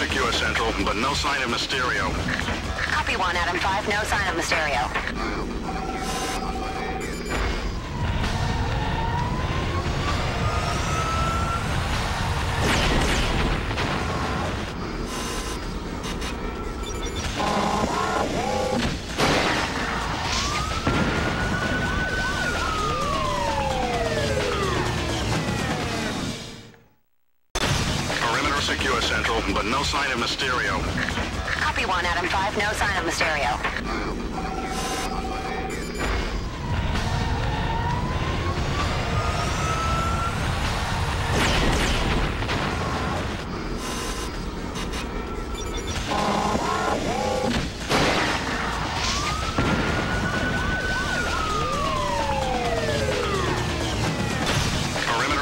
secure Central, but no sign of Mysterio. Copy one, Adam 5. No sign of Mysterio.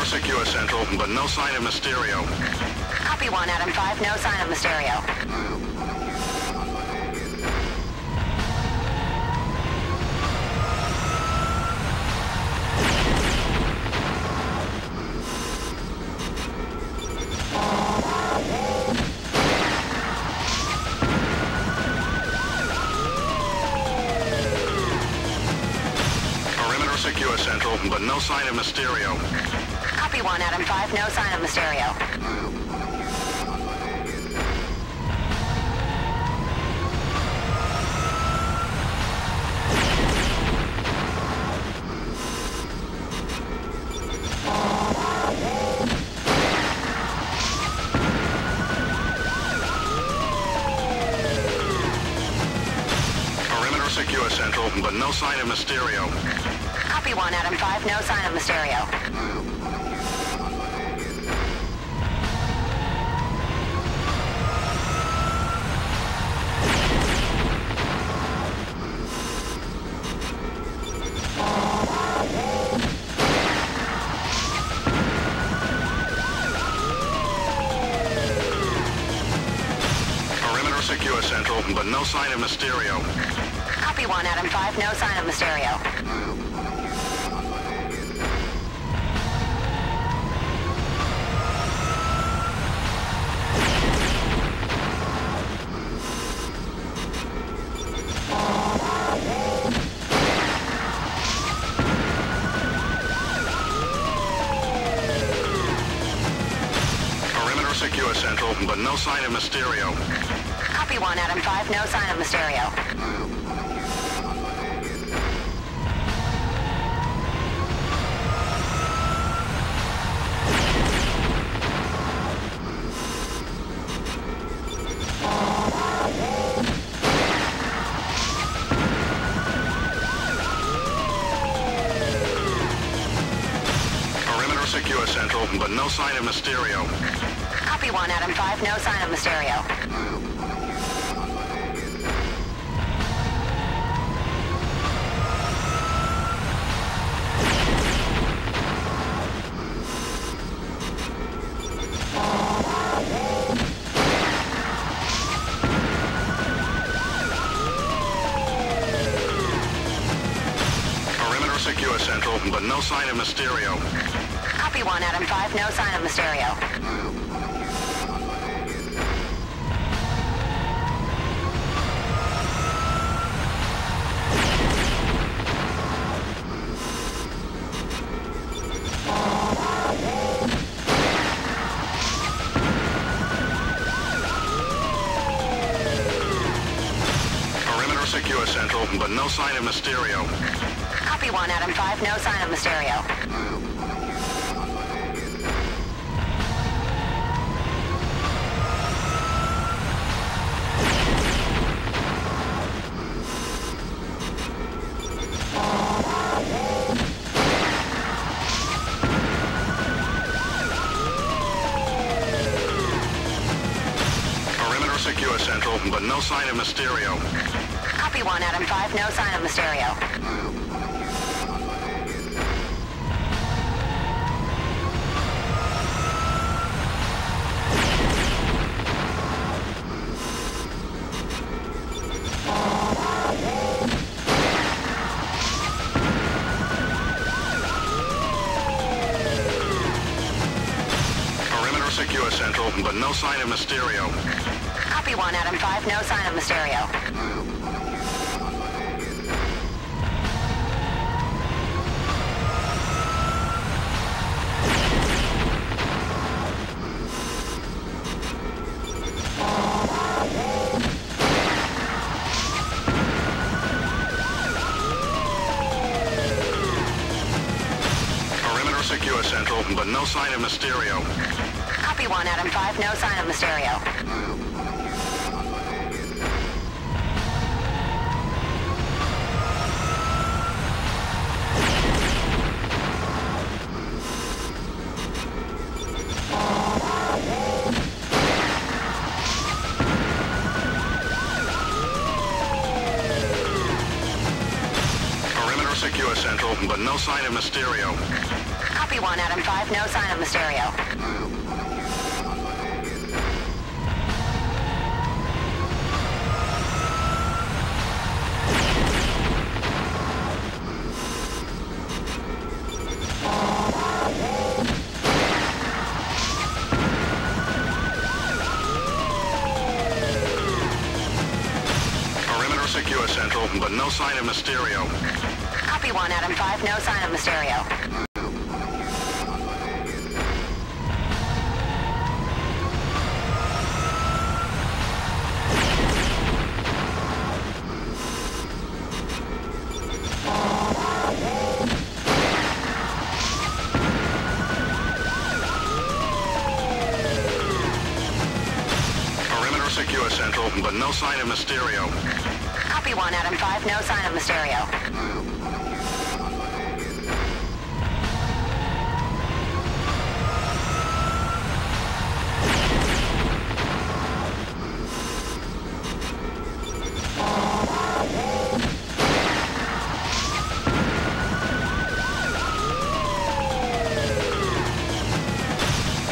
Secure Central, but no sign of Mysterio. Copy one, Adam 5. No sign of Mysterio. Perimeter secure Central, but no sign of Mysterio. Copy one, Adam 5. No sign of Mysterio. Perimeter secure Central, but no sign of Mysterio. Copy one, Adam 5. No sign of Mysterio. Central, but no sign of Mysterio. Copy one, Adam 5. No sign of Mysterio. Perimeter secure Central, but no sign of Mysterio. One, Adam 5. No sign of Mysterio. Perimeter secure Central, but no sign of Mysterio. Copy one, Adam 5. No sign of Mysterio. No sign of Mysterio. Copy one, Adam 5. No sign of Mysterio. Perimeter secure Central, but no sign of Mysterio. Copy one, Adam 5. No sign of Mysterio. No sign of Mysterio. Copy 1, Adam 5, no sign of Mysterio. Perimeter secure, Central, but no sign of Mysterio. 1, Adam 5, no sign of Mysterio. Perimeter secure, Central, but no sign of Mysterio. Copy 1, Adam 5, no sign of Mysterio. Mysterio. Copy 1, Adam 5, no sign of Mysterio. Perimeter secure, Central, but no sign of Mysterio. Copy 1, Adam 5, no sign of Mysterio.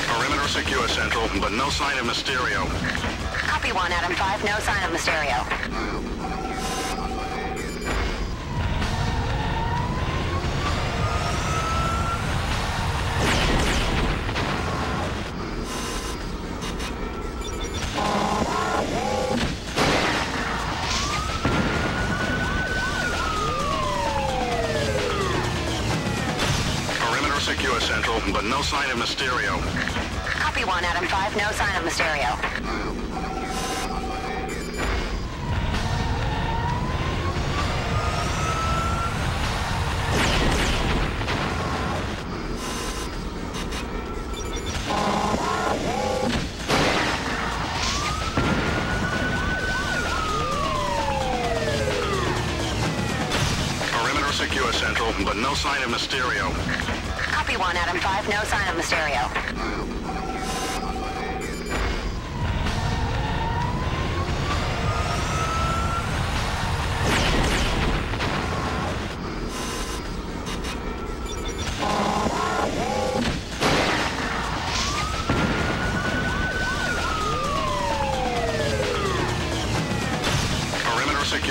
Perimeter secure, Central, but no sign of Mysterio. Copy 1, Adam 5, no sign but no sign of Mysterio. Copy 1, Adam 5, no sign of Mysterio.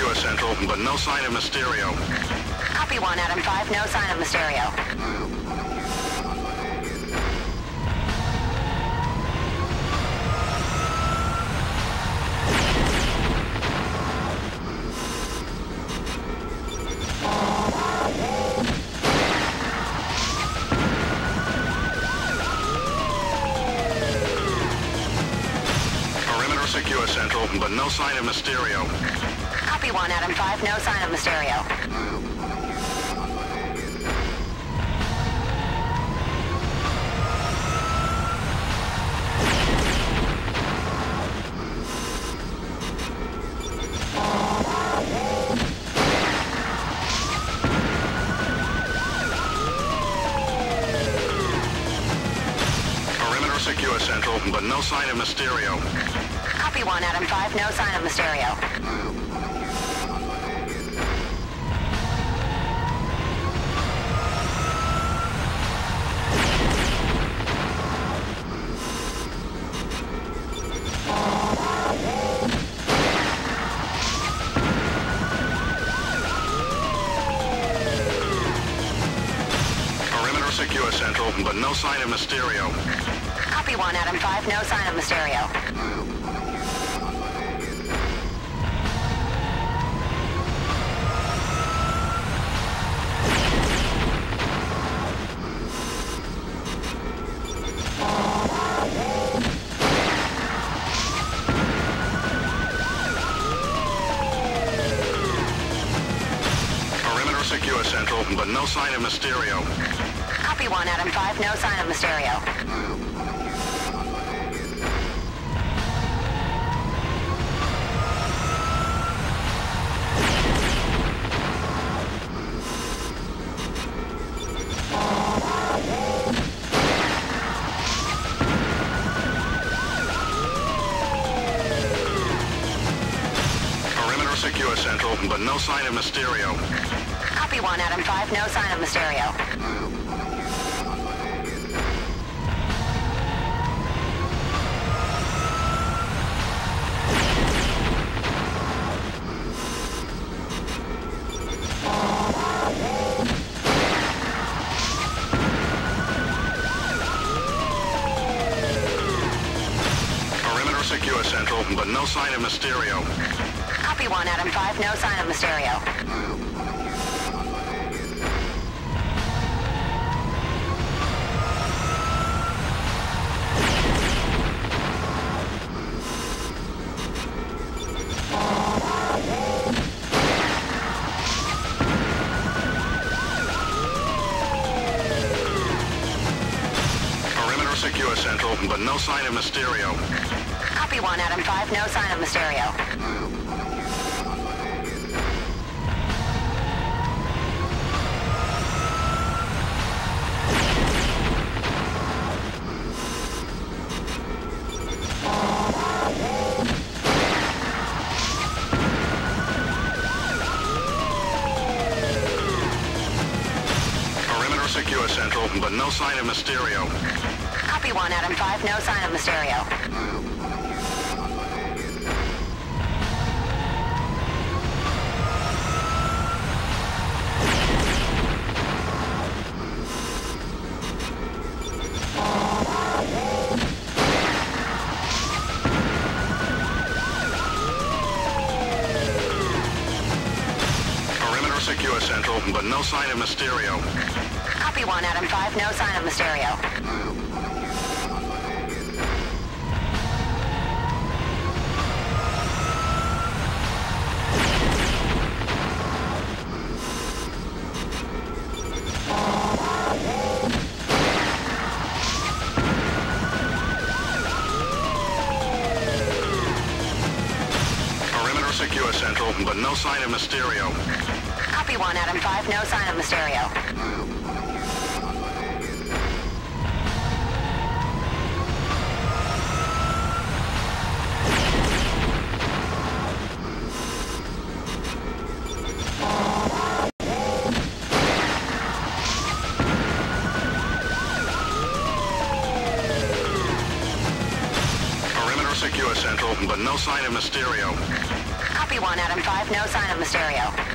Secure, Central, but no sign of Mysterio. Copy 1, Adam 5, no sign of Mysterio. Perimeter secure, Central, but no sign of Mysterio. Secure, Central, but no sign of Mysterio. Copy 1, Adam 5, no sign of Mysterio. Perimeter secure, Central, but no sign of Mysterio. Copy Copy 1, Adam 5, no sign of Mysterio. Perimeter secure, Central, but no sign of Mysterio. Copy 1, Adam 5, no sign of Mysterio. Sign of Mysterio. Copy 1, Adam 5, no sign of Mysterio. Perimeter secure, Central, but no sign of Mysterio. 1, Adam 5, no sign of Mysterio. Perimeter secure, Central, but no sign of Mysterio. Copy 1, Adam 5, no sign of Mysterio. No sign of Mysterio. Copy 1, Adam 5, no sign of Mysterio. Sign of Mysterio. Copy 1, Adam 5, no sign of Mysterio.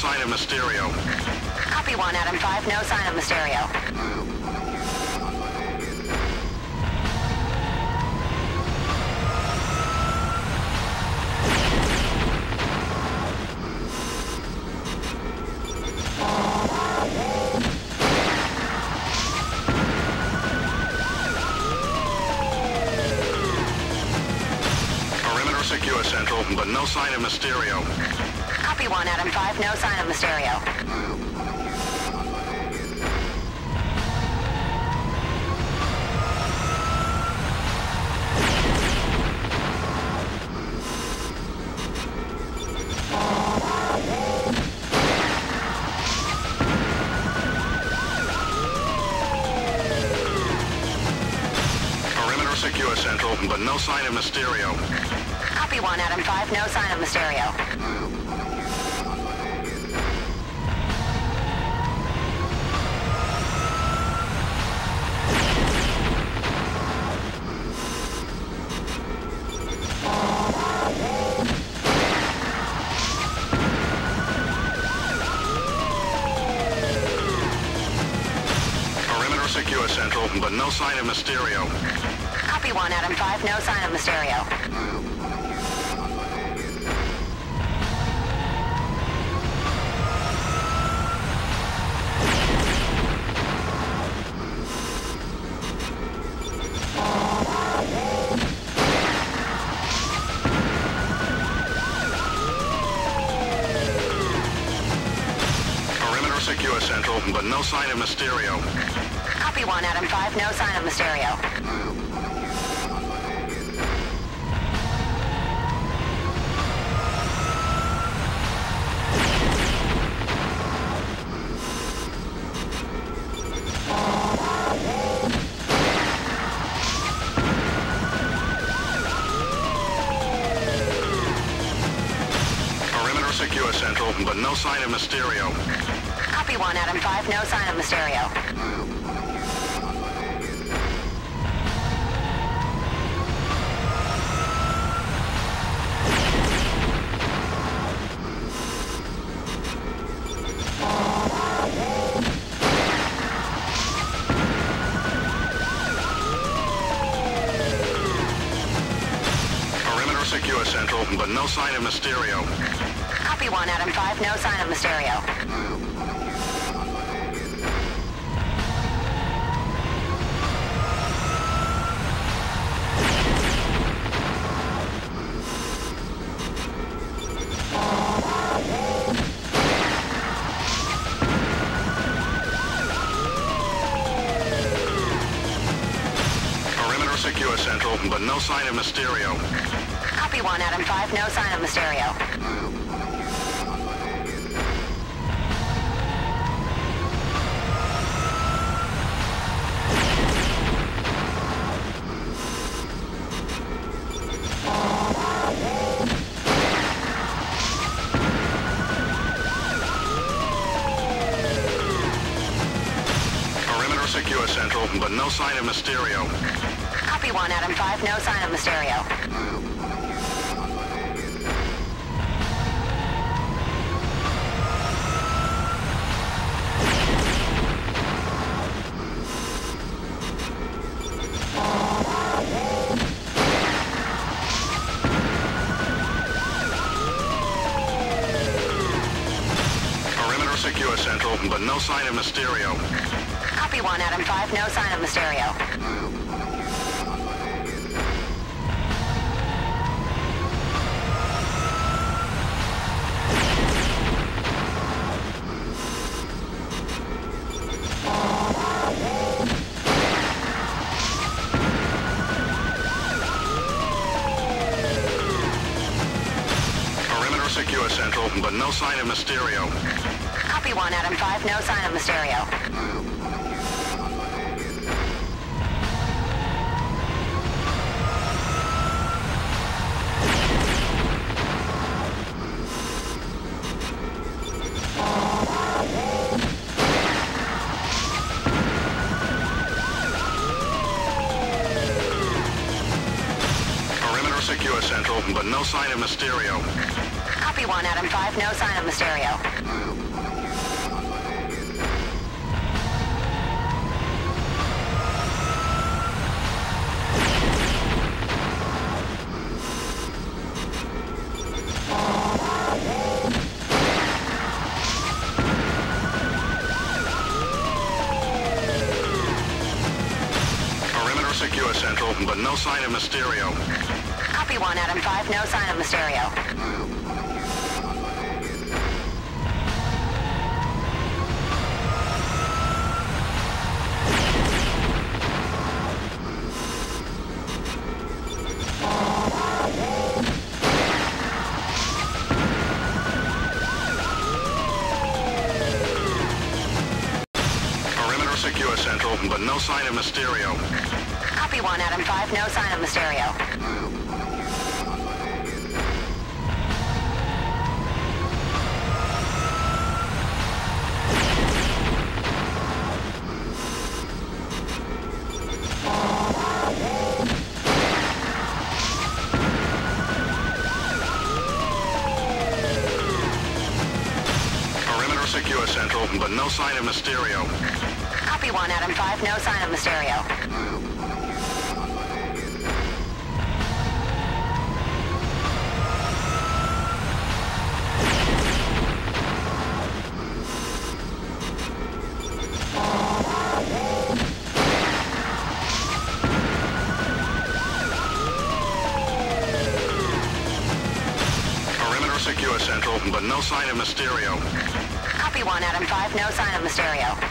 Sign of Mysterio. Copy 1, Adam 5, no sign of Mysterio. Perimeter secure, Central, but no sign of Mysterio. Five, no sign of Mysterio. secure, Central, but no sign of Mysterio. Copy one, Adam 5. No sign of Mysterio. But no sign of Mysterio. Copy 1, Adam 5, no sign of Mysterio. Secure but no sign of Mysterio. Copy 1, Adam 5, no sign of Mysterio. Perimeter secure Central, but no sign of Mysterio. Copy 1, 5, no sign of Mysterio. Perimeter secure Central, but no sign of Mysterio. Copy 1, Adam 5, no sign of Mysterio. Secure Central, but no sign of Mysterio. Copy 1, Adam 5, no sign of Mysterio. 1, Adam 5, no sign of Mysterio. Perimeter secure Central, but no sign of Mysterio. Copy 1, Adam 5, no sign of Mysterio. Perimeter secure Central, but no sign of Mysterio. 1, Adam 5, no sign of Mysterio. Perimeter secure, Central, but no sign of Mysterio. Copy 1, Adam 5, no sign of Mysterio.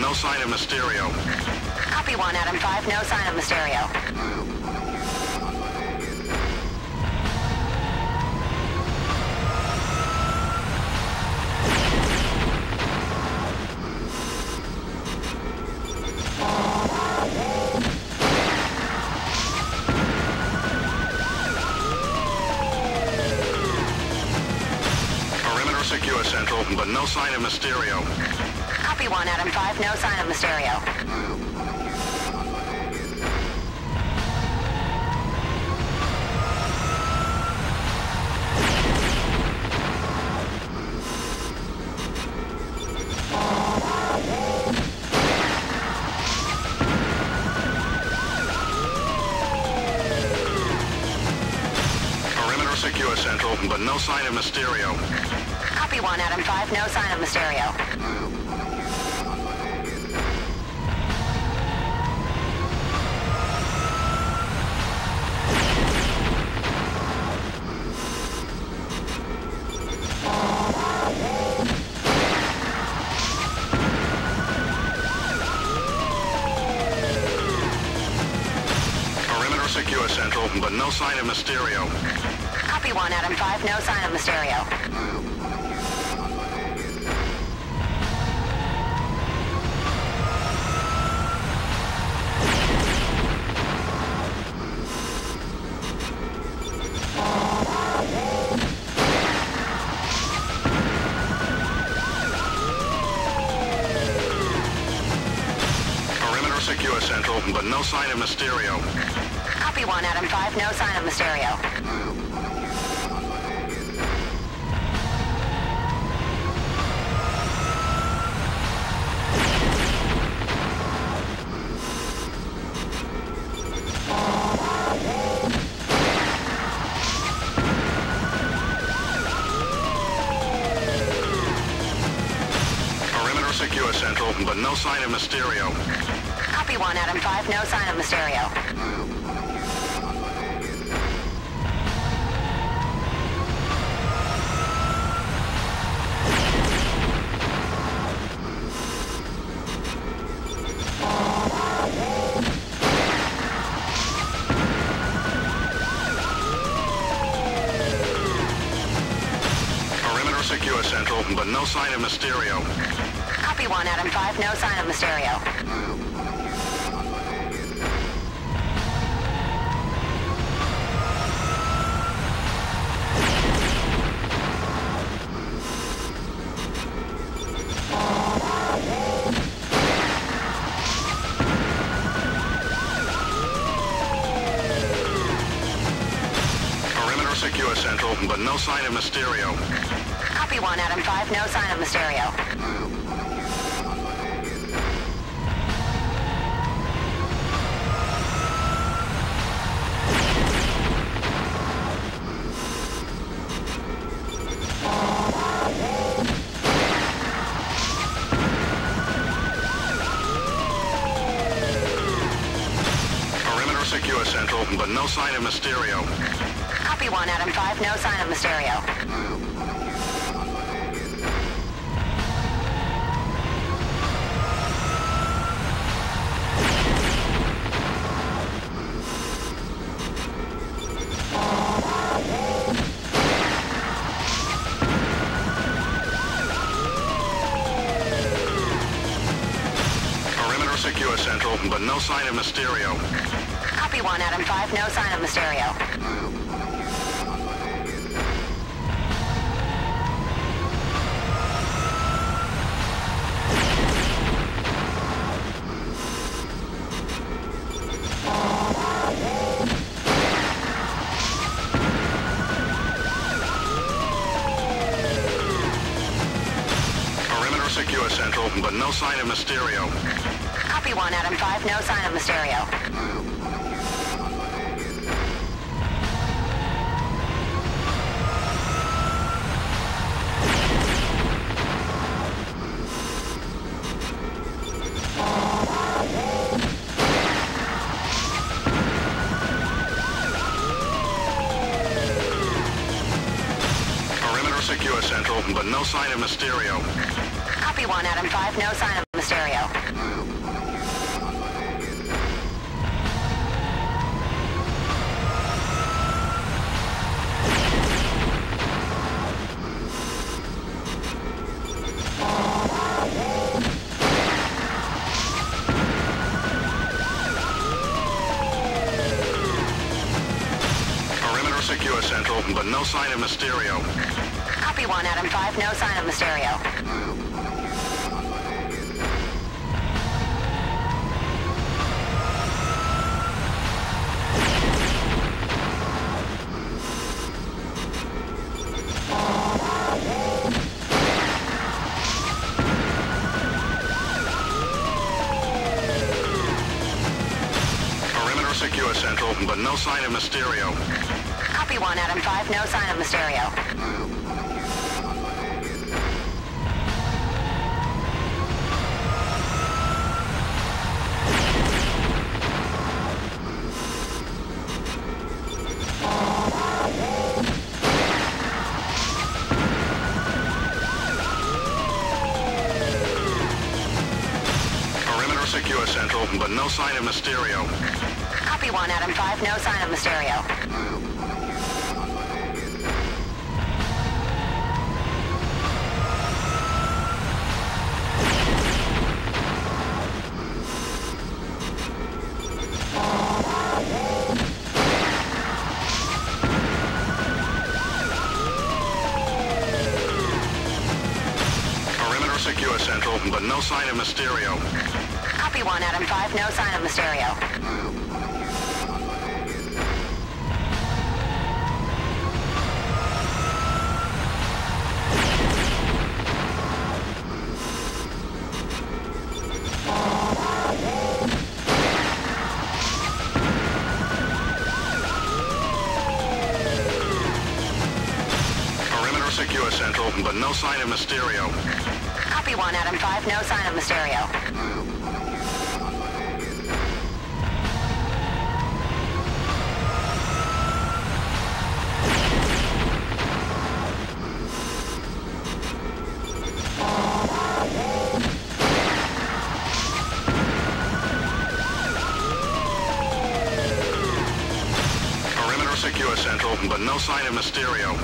No sign of Mysterio. Copy 1, Adam 5, no sign of Mysterio. Of Mysterio. Copy 1, Adam 5, no sign of Mysterio. Perimeter secure, Central, but no sign of Mysterio. Copy 1, Adam 5, no sign of Mysterio. Perimeter secure, Central, but no sign of Mysterio. Copy 1, Adam 5, no sign of Mysterio. Sign of Mysterio. Copy 1, Adam 5, no sign of Mysterio. But no sign of Mysterio. Copy 1, Adam 5, no sign of Mysterio. Perimeter secure, Central, but no sign of Mysterio. 1, Adam 5, no sign of Mysterio. Perimeter secure, Central, but no sign of Mysterio. Copy 1, Adam 5, no sign of Mysterio. Central, but no sign of Mysterio. Copy 1, Adam 5, no sign of Mysterio. Perimeter secure, Central, but no sign of Mysterio. Copy 1, Adam 5, no sign of Mysterio. Perimeter secure, Central, but no sign of Mysterio. Copy 1, Adam 5, no sign of Mysterio. Mysterio. Copy 1, Adam 5, no sign of Mysterio. Perimeter secure, Central, but no sign of Mysterio.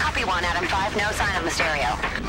Copy 1, Adam 5, no sign of Mysterio.